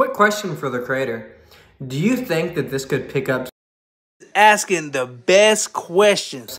Quick question for the creator. Do you think that this could pick up Asking the best questions.